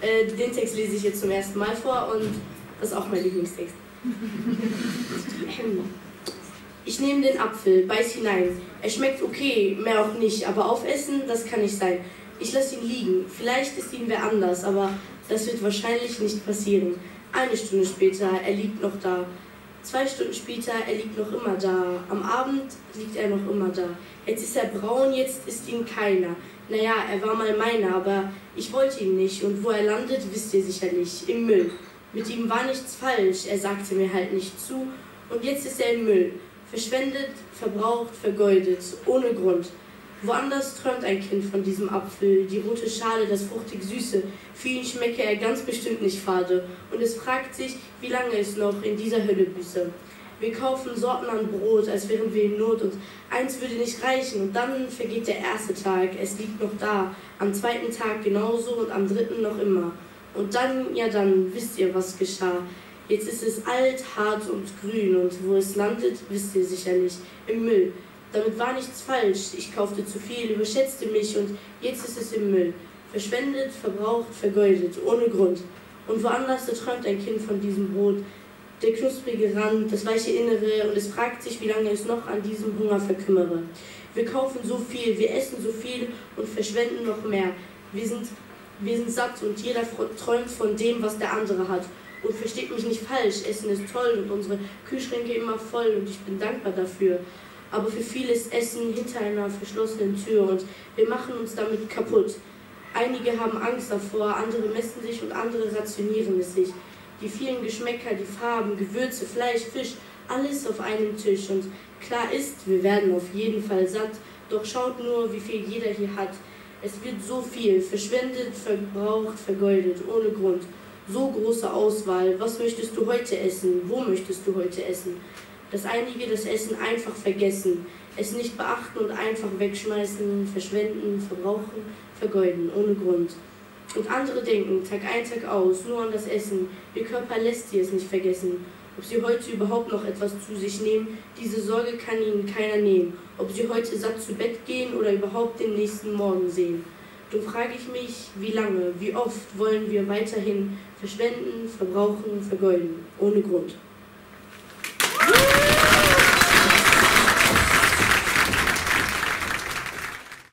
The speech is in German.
äh, den Text lese ich jetzt zum ersten Mal vor und das ist auch mein Lieblingstext. Ich nehme den Apfel, beiß hinein. Er schmeckt okay, mehr auch nicht, aber aufessen, das kann nicht sein. Ich lasse ihn liegen. Vielleicht ist ihn wer anders, aber das wird wahrscheinlich nicht passieren. Eine Stunde später, er liegt noch da. Zwei Stunden später, er liegt noch immer da. Am Abend liegt er noch immer da. Jetzt ist er braun, jetzt ist ihn keiner. Naja, er war mal meiner, aber ich wollte ihn nicht. Und wo er landet, wisst ihr sicherlich. Im Müll. Mit ihm war nichts falsch, er sagte mir halt nicht zu. Und jetzt ist er im Müll. Verschwendet, verbraucht, vergeudet, ohne Grund. Woanders träumt ein Kind von diesem Apfel, die rote Schale, das fruchtig Süße. Für ihn schmecke er ganz bestimmt nicht fade. Und es fragt sich, wie lange es noch in dieser Hölle büße. Wir kaufen Sorten an Brot, als wären wir in Not und eins würde nicht reichen und dann vergeht der erste Tag, es liegt noch da, am zweiten Tag genauso und am dritten noch immer. Und dann, ja dann, wisst ihr, was geschah. Jetzt ist es alt, hart und grün und wo es landet, wisst ihr sicherlich, im Müll. Damit war nichts falsch, ich kaufte zu viel, überschätzte mich und jetzt ist es im Müll. Verschwendet, verbraucht, vergeudet, ohne Grund. Und woanders da träumt ein Kind von diesem Brot, der knusprige Rand, das weiche Innere und es fragt sich, wie lange es noch an diesem Hunger verkümmere. Wir kaufen so viel, wir essen so viel und verschwenden noch mehr. Wir sind, wir sind satt und jeder träumt von dem, was der andere hat. Und versteht mich nicht falsch, Essen ist toll und unsere Kühlschränke immer voll und ich bin dankbar dafür. Aber für viele ist Essen hinter einer verschlossenen Tür und wir machen uns damit kaputt. Einige haben Angst davor, andere messen sich und andere rationieren es sich. Die vielen Geschmäcker, die Farben, Gewürze, Fleisch, Fisch, alles auf einem Tisch. Und klar ist, wir werden auf jeden Fall satt, doch schaut nur, wie viel jeder hier hat. Es wird so viel, verschwendet, verbraucht, vergeudet, ohne Grund so große Auswahl. Was möchtest du heute essen? Wo möchtest du heute essen? Dass einige das Essen einfach vergessen, es nicht beachten und einfach wegschmeißen, verschwenden, verbrauchen, vergeuden, ohne Grund. Und andere denken Tag ein, Tag aus nur an das Essen. Ihr Körper lässt sie es nicht vergessen. Ob sie heute überhaupt noch etwas zu sich nehmen, diese Sorge kann ihnen keiner nehmen. Ob sie heute satt zu Bett gehen oder überhaupt den nächsten Morgen sehen. Nun frage ich mich, wie lange, wie oft wollen wir weiterhin verschwenden, verbrauchen, vergeuden, ohne Grund.